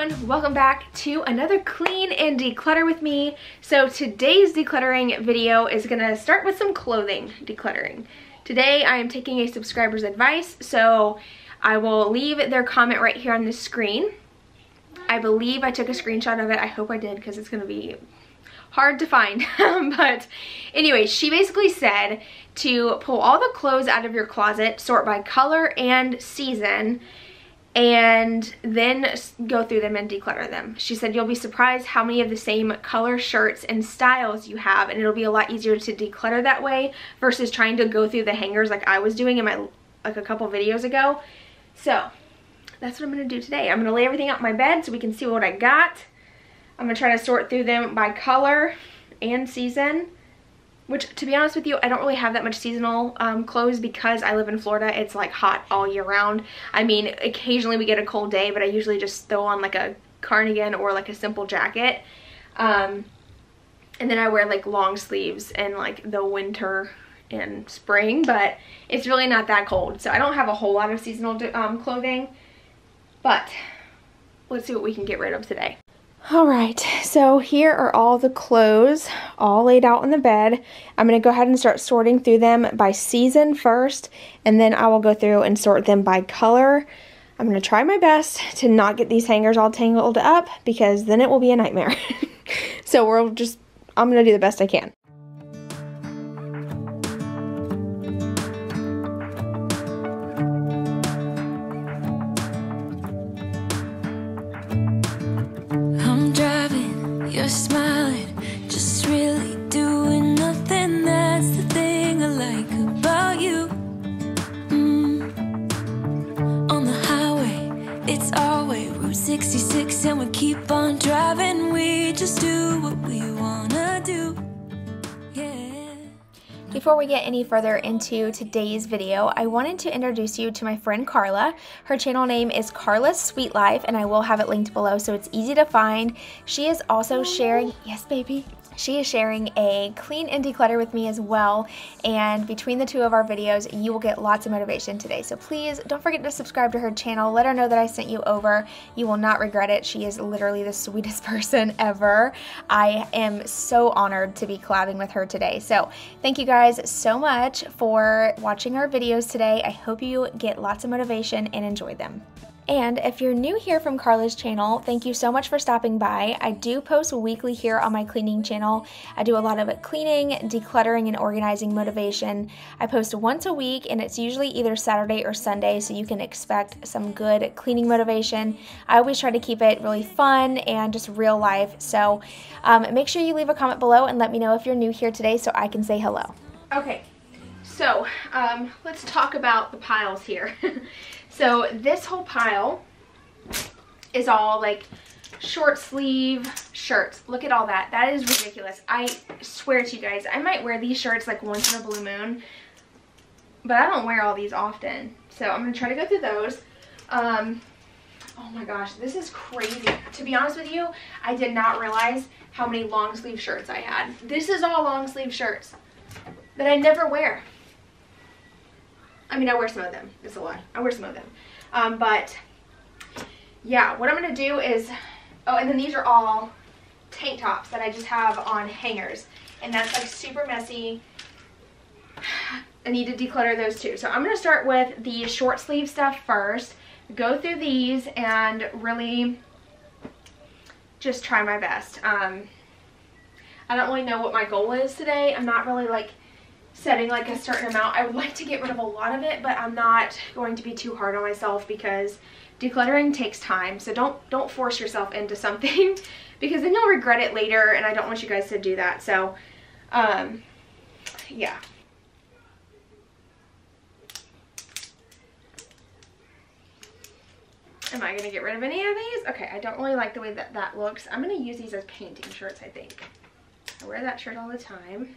everyone, welcome back to another clean and declutter with me. So today's decluttering video is gonna start with some clothing decluttering. Today I am taking a subscriber's advice, so I will leave their comment right here on the screen. I believe I took a screenshot of it. I hope I did because it's gonna be hard to find. but anyway, she basically said to pull all the clothes out of your closet, sort by color and season, and then go through them and declutter them. She said you'll be surprised how many of the same color shirts and styles you have and it'll be a lot easier to declutter that way versus trying to go through the hangers like I was doing in my like a couple videos ago. So that's what I'm going to do today. I'm going to lay everything out my bed so we can see what I got. I'm going to try to sort through them by color and season which to be honest with you, I don't really have that much seasonal um, clothes because I live in Florida. It's like hot all year round. I mean, occasionally we get a cold day, but I usually just throw on like a cardigan or like a simple jacket. Um, and then I wear like long sleeves in like the winter and spring, but it's really not that cold. So I don't have a whole lot of seasonal um, clothing, but let's see what we can get rid of today. All right, so here are all the clothes all laid out on the bed. I'm going to go ahead and start sorting through them by season first, and then I will go through and sort them by color. I'm going to try my best to not get these hangers all tangled up because then it will be a nightmare. so we'll just, I'm going to do the best I can. We get any further into today's video, I wanted to introduce you to my friend Karla. Her channel name is Karla's Sweet Life, and I will have it linked below so it's easy to find. She is also sharing, yes baby, she is sharing a clean and declutter with me as well. And between the two of our videos, you will get lots of motivation today. So please don't forget to subscribe to her channel. Let her know that I sent you over. You will not regret it. She is literally the sweetest person ever. I am so honored to be collabing with her today. So thank you guys so much for watching our videos today. I hope you get lots of motivation and enjoy them. And if you're new here from Karla's channel, thank you so much for stopping by. I do post weekly here on my cleaning channel. I do a lot of cleaning, decluttering, and organizing motivation. I post once a week and it's usually either Saturday or Sunday, so you can expect some good cleaning motivation. I always try to keep it really fun and just real life. So um, make sure you leave a comment below and let me know if you're new here today so I can say hello. Okay, so um, let's talk about the piles here. So this whole pile is all like short sleeve shirts. Look at all that. That is ridiculous. I swear to you guys, I might wear these shirts like once in a blue moon, but I don't wear all these often. So I'm going to try to go through those. Um, oh my gosh, this is crazy. To be honest with you, I did not realize how many long sleeve shirts I had. This is all long sleeve shirts that I never wear. I mean, I wear some of them. It's a lot. I wear some of them. Um, but yeah, what I'm going to do is, oh, and then these are all tank tops that I just have on hangers. And that's like super messy. I need to declutter those too. So I'm going to start with the short sleeve stuff first. Go through these and really just try my best. Um, I don't really know what my goal is today. I'm not really like setting like a certain amount. I would like to get rid of a lot of it, but I'm not going to be too hard on myself because decluttering takes time. So don't don't force yourself into something because then you'll regret it later and I don't want you guys to do that. So um yeah. Am I going to get rid of any of these? Okay, I don't really like the way that that looks. I'm going to use these as painting shirts, I think. I wear that shirt all the time.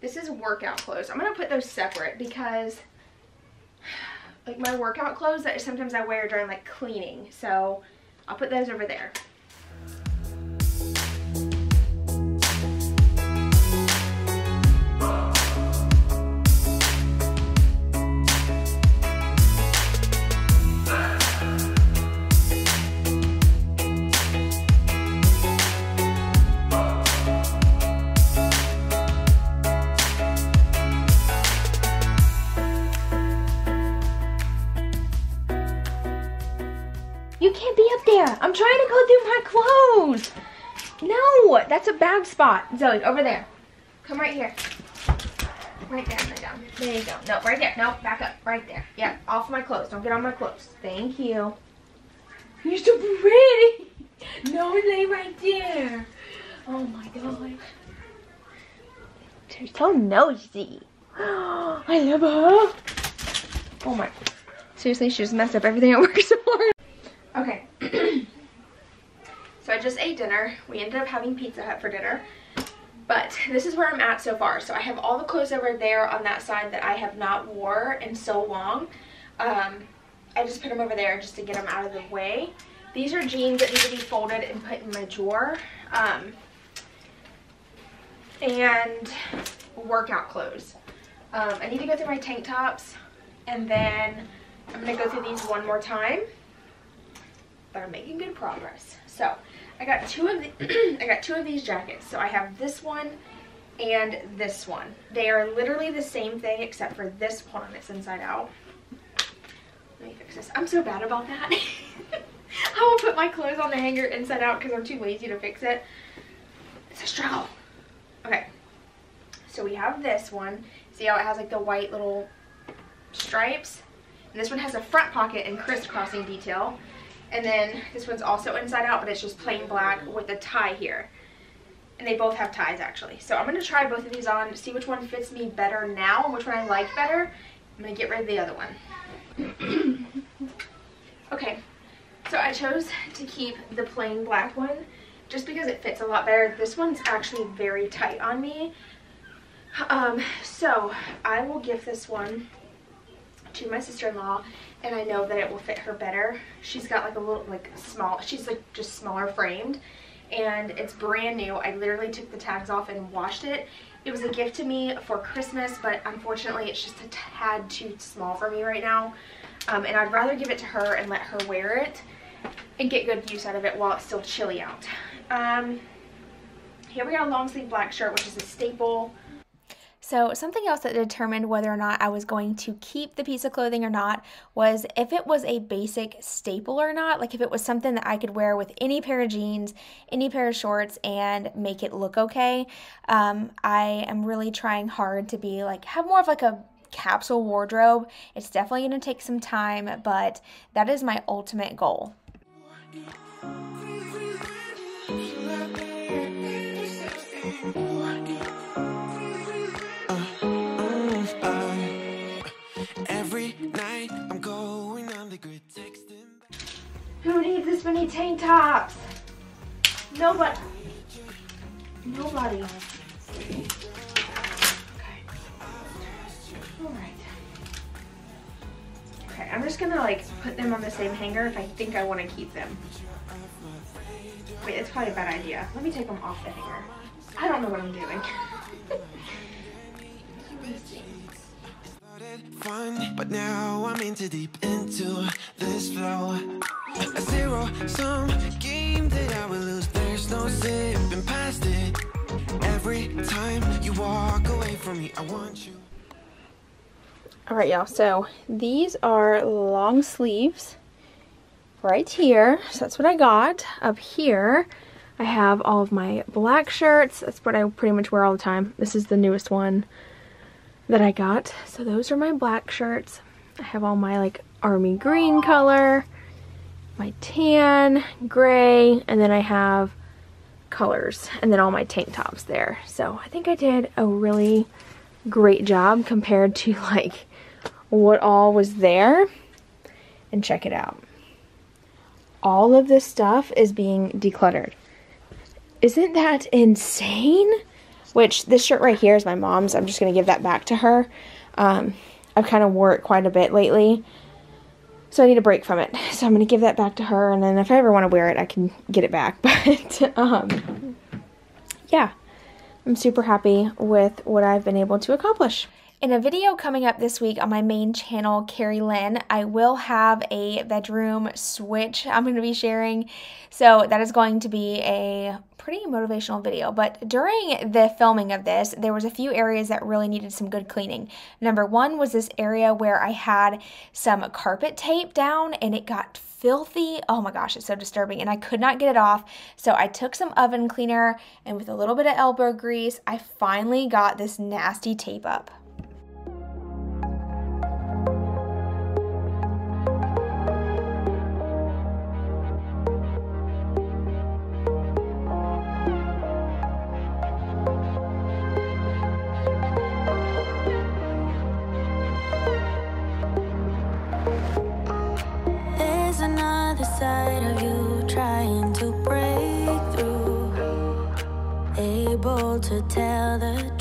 This is workout clothes. I'm going to put those separate because like my workout clothes that sometimes I wear during like cleaning. So I'll put those over there. That's a bad spot. Zoe, over there. Come right here. Right there, right down. There you go. No, right there. No, back up. Right there. Yeah, off my clothes. Don't get on my clothes. Thank you. You're so pretty. No, lay right there. Oh my gosh. She's so nosy. I love her. Oh my. Seriously, she just messed up everything at work so hard. Okay. so I just ate dinner. We ended up having Pizza Hut for dinner. But this is where I'm at so far. So I have all the clothes over there on that side that I have not wore in so long. Um, I just put them over there just to get them out of the way. These are jeans that need to be folded and put in my drawer. Um, and workout clothes. Um, I need to go through my tank tops and then I'm going to go through these one more time. But I'm making good progress. So I got two of the I got two of these jackets. So I have this one and this one. They are literally the same thing except for this one that's inside out. Let me fix this. I'm so bad about that. I will put my clothes on the hanger inside out because I'm too lazy to fix it. It's a struggle. Okay. So we have this one. See how it has like the white little stripes? And this one has a front pocket and crisscrossing detail. And then this one's also inside out, but it's just plain black with a tie here. And they both have ties actually. So I'm going to try both of these on, see which one fits me better now and which one I like better. I'm going to get rid of the other one. okay, so I chose to keep the plain black one just because it fits a lot better. This one's actually very tight on me. Um, so I will give this one to my sister-in-law and I know that it will fit her better. She's got like a little like small, she's like just smaller framed and it's brand new. I literally took the tags off and washed it. It was a gift to me for Christmas, but unfortunately it's just a tad too small for me right now. Um, and I'd rather give it to her and let her wear it and get good use out of it while it's still chilly out. Um, here we got a long sleeve black shirt, which is a staple so something else that determined whether or not I was going to keep the piece of clothing or not was if it was a basic staple or not, like if it was something that I could wear with any pair of jeans, any pair of shorts and make it look okay. Um, I am really trying hard to be like, have more of like a capsule wardrobe. It's definitely going to take some time, but that is my ultimate goal. Who needs this many tank tops? Nobody. Nobody. Okay. I'm just gonna like put them on the same hanger if I think I want to keep them. Wait, it's probably a bad idea. Let me take them off the hanger. I don't know what I'm doing. fun, but now I'm into deep into this flow. A zero sum game that I will lose. There's no zipping past it. Every time you walk away from me, I want you. All right, y'all. So these are long sleeves right here. So that's what I got. Up here, I have all of my black shirts. That's what I pretty much wear all the time. This is the newest one that I got. So those are my black shirts. I have all my like army green color, my tan, gray, and then I have colors and then all my tank tops there. So I think I did a really great job compared to like what all was there. And check it out. All of this stuff is being decluttered. Isn't that insane? which this shirt right here is my mom's. I'm just going to give that back to her. Um, I've kind of wore it quite a bit lately, so I need a break from it. So I'm going to give that back to her, and then if I ever want to wear it, I can get it back. But, um, yeah, I'm super happy with what I've been able to accomplish. In a video coming up this week on my main channel, Karrie Lynn, I will have a bedroom switch I'm going to be sharing. So that is going to be a pretty motivational video. But during the filming of this, there was a few areas that really needed some good cleaning. Number one was this area where I had some carpet tape down and it got filthy. Oh my gosh, it's so disturbing. And I could not get it off. So I took some oven cleaner and with a little bit of elbow grease, I finally got this nasty tape up. To break through. Able to tell the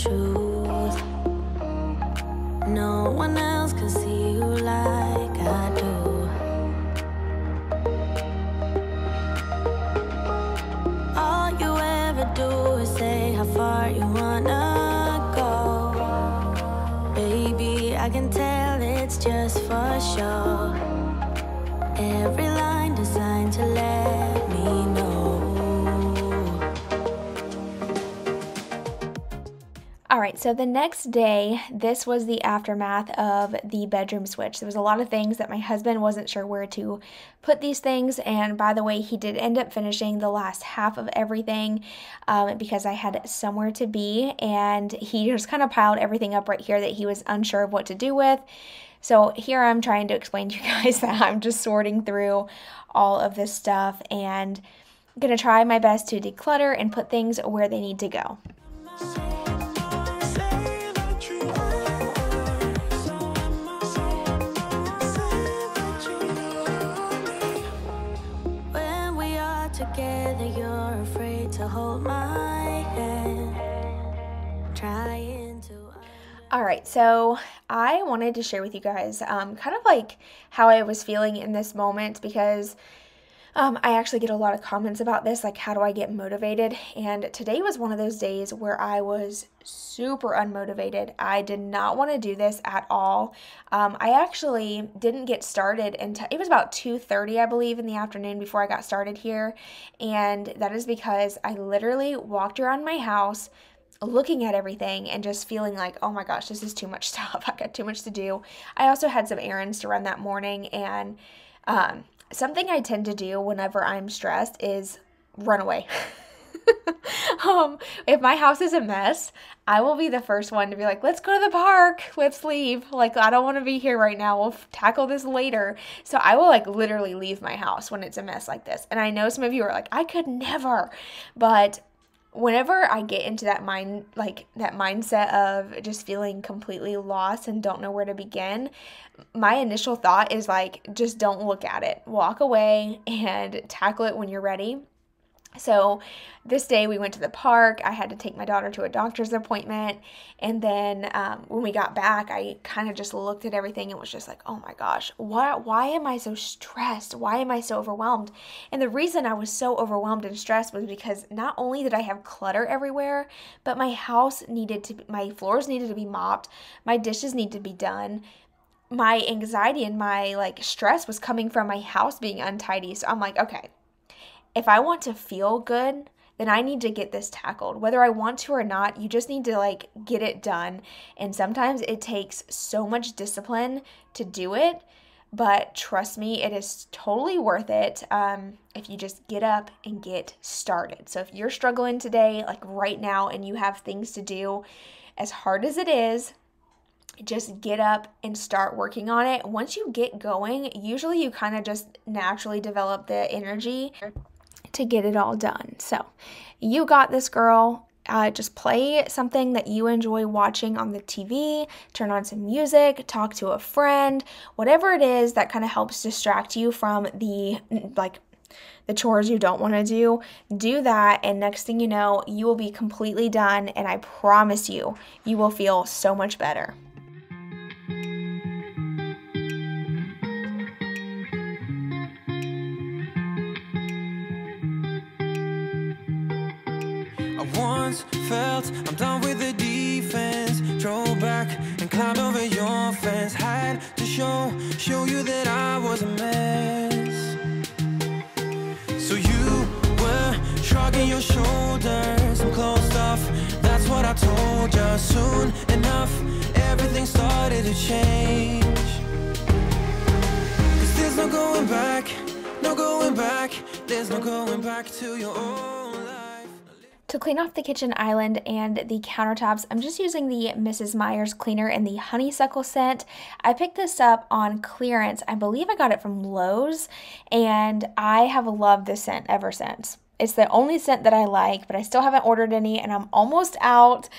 so the next day, this was the aftermath of the bedroom switch. There was a lot of things that my husband wasn't sure where to put these things, and by the way, he did end up finishing the last half of everything um, because I had somewhere to be, and he just kind of piled everything up right here that he was unsure of what to do with. So here I'm trying to explain to you guys that I'm just sorting through all of this stuff and I'm gonna try my best to declutter and put things where they need to go. Together, you're afraid to hold my hand. Trying to. All right, so I wanted to share with you guys um, kind of like how I was feeling in this moment because um, I actually get a lot of comments about this, like how do I get motivated? And today was one of those days where I was super unmotivated. I did not want to do this at all. Um, I actually didn't get started until it was about 2:30, I believe, in the afternoon before I got started here, and that is because I literally walked around my house looking at everything and just feeling like, oh my gosh, this is too much stuff. I got too much to do. I also had some errands to run that morning, and um, something I tend to do whenever I'm stressed is run away. um, if my house is a mess, I will be the first one to be like, let's go to the park, let's leave. Like, I don't want to be here right now. We'll f- tackle this later. So I will like literally leave my house when it's a mess like this. And I know some of you are like, I could never. But whenever I get into that mind like that mindset of just feeling completely lost and don't know where to begin, my initial thought is like just don't look at it. Walk away and tackle it when you're ready. So this day we went to the park. I had to take my daughter to a doctor's appointment. And then um, when we got back, I kind of just looked at everything and was just like, oh my gosh, why, why am I so stressed? Why am I so overwhelmed? And the reason I was so overwhelmed and stressed was because not only did I have clutter everywhere, but my house needed to, my floors needed to be mopped, my dishes need to be done my anxiety and my like stress was coming from my house being untidy. So I'm like, okay, if I want to feel good, then I need to get this tackled. Whether I want to or not, you just need to like get it done. And sometimes it takes so much discipline to do it, but trust me, it is totally worth it um, if you just get up and get started. So if you're struggling today, like right now, and you have things to do, as hard as it is, just get up and start working on it. Once you get going, usually you kind of just naturally develop the energy to get it all done. So, you got this, girl. Uh, just play something that you enjoy watching on the TV, turn on some music, talk to a friend, whatever it is that kind of helps distract you from the like the chores you don't want to do, do that. And next thing you know, you will be completely done. And I promise you, you will feel so much better. Once felt I'm done with the defense Drove back and climbed fence Had to show, show you that I was a mess. So you were shrugging your shoulders and closed off. That's what I told you. Soon enough, everything started to change. Cause there's no going back, no going back. There's no going back to your life. To clean off the kitchen island and the countertops, I'm just using the Mrs. Meyer's cleaner in the honeysuckle scent. I picked this up on clearance. I believe I got it from Lowe's, and I have loved this scent ever since. It's the only scent that I like, but I still haven't ordered any, and I'm almost out.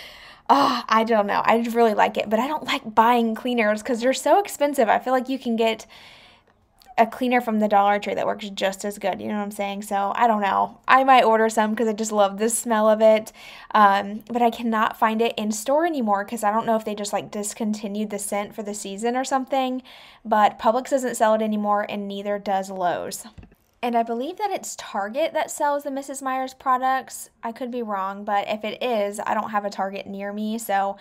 Oh, I don't know. I really like it, but I don't like buying cleaners because they're so expensive. I feel like you can get a cleaner from the Dollar Tree that works just as good. You know what I'm saying? So I don't know. I might order some because I just love the smell of it. Um, but I cannot find it in store anymore because I don't know if they just like discontinued the scent for the season or something. But Publix doesn't sell it anymore, and neither does Lowe's. And I believe that it's Target that sells the Mrs. Meyer's products. I could be wrong, but if it is, I don't have a Target near me. So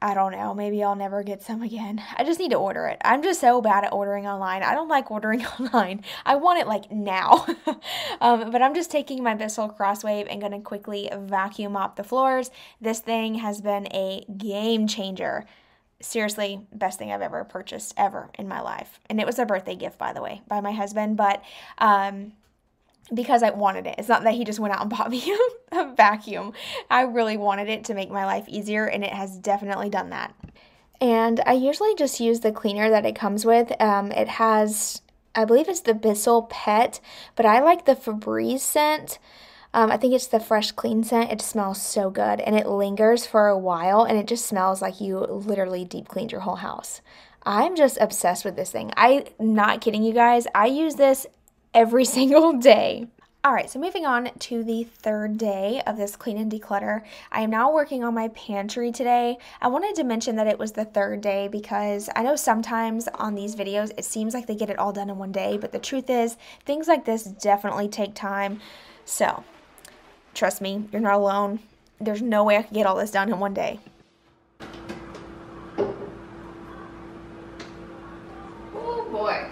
I don't know. Maybe I'll never get some again. I just need to order it. I'm just so bad at ordering online. I don't like ordering online. I want it like now. um, but I'm just taking my Bissell Crosswave and to quickly vacuum mop the floors. This thing has been a game changer. Seriously, best thing I've ever purchased ever in my life. And it was a birthday gift, by the way, by my husband. But um, because I wanted it. It's not that he just went out and bought me a vacuum. I really wanted it to make my life easier, and it has definitely done that. And I usually just use the cleaner that it comes with. Um, it has, I believe it's the Bissell Pet, but I like the Febreze scent. Um, I think it's the fresh clean scent. It smells so good and it lingers for a while and it just smells like you literally deep cleaned your whole house. I'm just obsessed with this thing. I'm not kidding you guys. I use this every single day. All right, so moving on to the third day of this clean and declutter. I am now working on my pantry today. I wanted to mention that it was the third day because I know sometimes on these videos it seems like they get it all done in one day, but the truth is things like this definitely take time. So, trust me, you're not alone. There's no way I could get all this done in one day. Oh boy.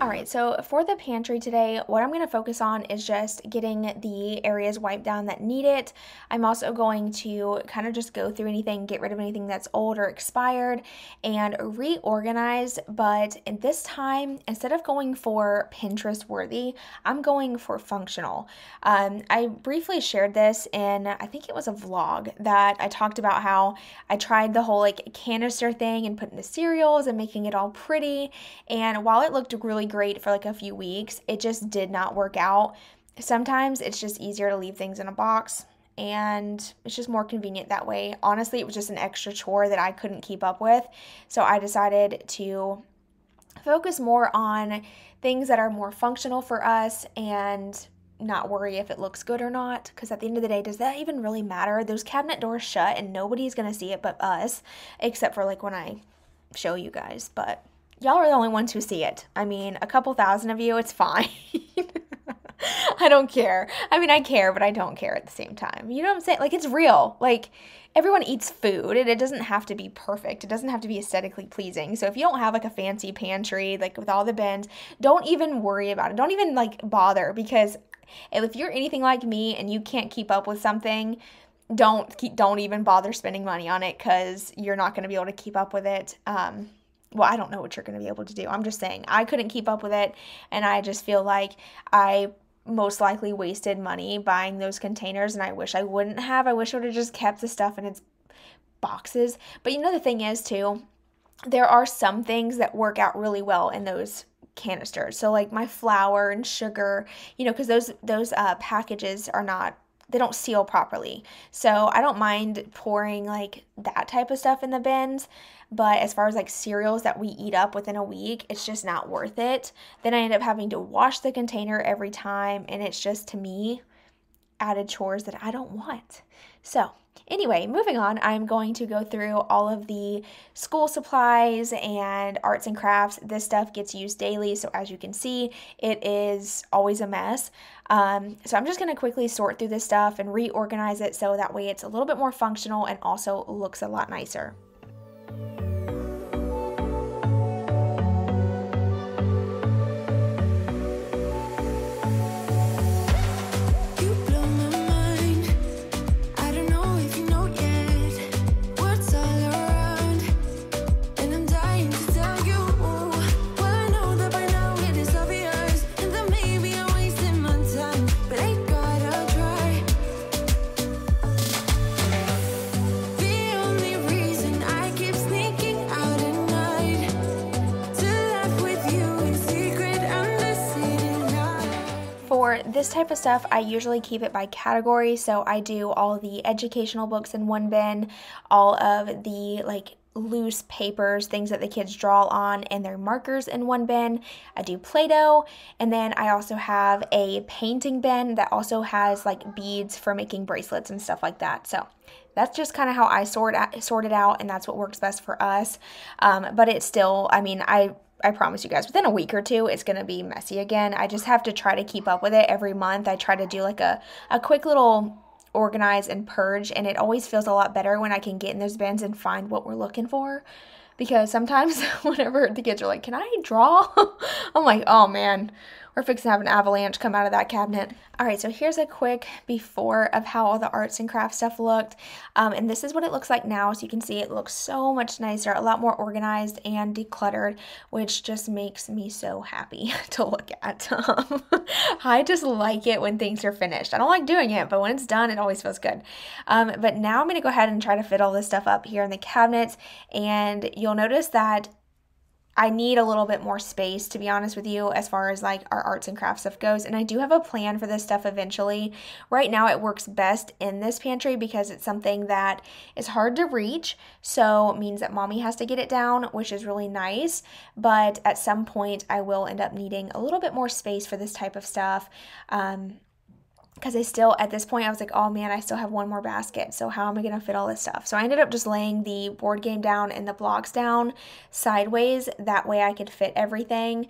All right, so for the pantry today, what I'm going to focus on is just getting the areas wiped down that need it. I'm also going to kind of just go through anything, get rid of anything that's old or expired, and reorganize. But this time, instead of going for Pinterest worthy, I'm going for functional. Um, I briefly shared this in, I think it was a vlog, that I talked about how I tried the whole like canister thing and putting the cereals and making it all pretty. And while it looked really great for like a few weeks. It just did not work out. Sometimes it's just easier to leave things in a box and it's just more convenient that way. Honestly, it was just an extra chore that I couldn't keep up with. So I decided to focus more on things that are more functional for us and not worry if it looks good or not because at the end of the day does that even really matter those cabinet doors shut and nobody's going to see it but us except for like when i show you guys but y'all are the only ones who see it. I mean, a couple thousand of you, it's fine. I don't care. I mean, I care, but I don't care at the same time. You know what I'm saying? Like, it's real. Like, everyone eats food and it doesn't have to be perfect. It doesn't have to be aesthetically pleasing. So, if you don't have like a fancy pantry, like with all the bins, don't even worry about it. Don't even like bother because if you're anything like me and you can't keep up with something, don't keep, don't even bother spending money on it because you're not going to be able to keep up with it. Um, well, I don't know what you're going to be able to do. I'm just saying I couldn't keep up with it. And I just feel like I most likely wasted money buying those containers. And I wish I wouldn't have. I wish I would have just kept the stuff in its boxes. But you know, the thing is, too, there are some things that work out really well in those canisters. So like my flour and sugar, you know, because those those uh, packages are not they don't seal properly. So I don't mind pouring like that type of stuff in the bins. But as far as like cereals that we eat up within a week, it's just not worth it. Then I end up having to wash the container every time. And it's just to me added chores that I don't want. So, anyway, moving on, I'm going to go through all of the school supplies and arts and crafts. This stuff gets used daily, so as you can see, it is always a mess. Um, so, I'm just going to quickly sort through this stuff and reorganize it so that way it's a little bit more functional and also looks a lot nicer. Type of stuff, I usually keep it by category. So I do all the educational books in one bin, all of the like loose papers, things that the kids draw on, and their markers in one bin. I do Play Doh, and then I also have a painting bin that also has like beads for making bracelets and stuff like that. So that's just kind of how I sort sort it out, and that's what works best for us. Um, but it's still, I mean, I I promise you guys, within a week or two, it's gonna be messy again. I just have to try to keep up with it every month. I try to do like a a quick little organize and purge and it always feels a lot better when I can get in those bins and find what we're looking for because sometimes whenever the kids are like, "Can I draw?" I'm like, "Oh man, we're fixing to have an avalanche come out of that cabinet. All right, so here's a quick before of how all the arts and crafts stuff looked. Um, and this is what it looks like now. So you can see it looks so much nicer, a lot more organized and decluttered, which just makes me so happy to look at. Um, I just like it when things are finished. I don't like doing it, but when it's done, it always feels good. Um, but now I'm going to go ahead and try to fit all this stuff up here in the cabinets. And you'll notice that I need a little bit more space to be honest with you as far as like our arts and crafts stuff goes and I do have a plan for this stuff eventually. Right now it works best in this pantry because it's something that is hard to reach so means that mommy has to get it down which is really nice but at some point I will end up needing a little bit more space for this type of stuff. Um, because I still, at this point, I was like, oh man, I still have one more basket. So how am I going to fit all this stuff? So I ended up just laying the board game down and the blocks down sideways. That way I could fit everything.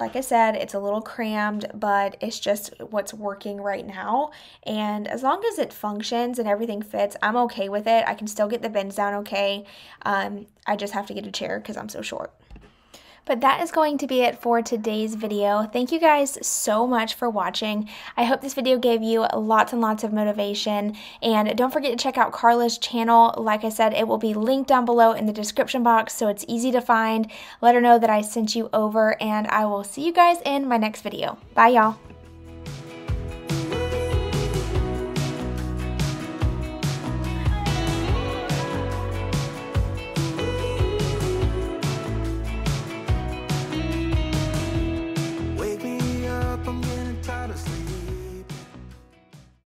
Like I said, it's a little crammed, but it's just what's working right now. And as long as it functions and everything fits, I'm okay with it. I can still get the bins down okay. Um, I just have to get a chair because I'm so short. But that is going to be it for today's video. Thank you guys so much for watching. I hope this video gave you lots and lots of motivation. And don't forget to check out Karla's channel. Like I said, it will be linked down below in the description box so it's easy to find. Let her know that I sent you over and I will see you guys in my next video. Bye y'all.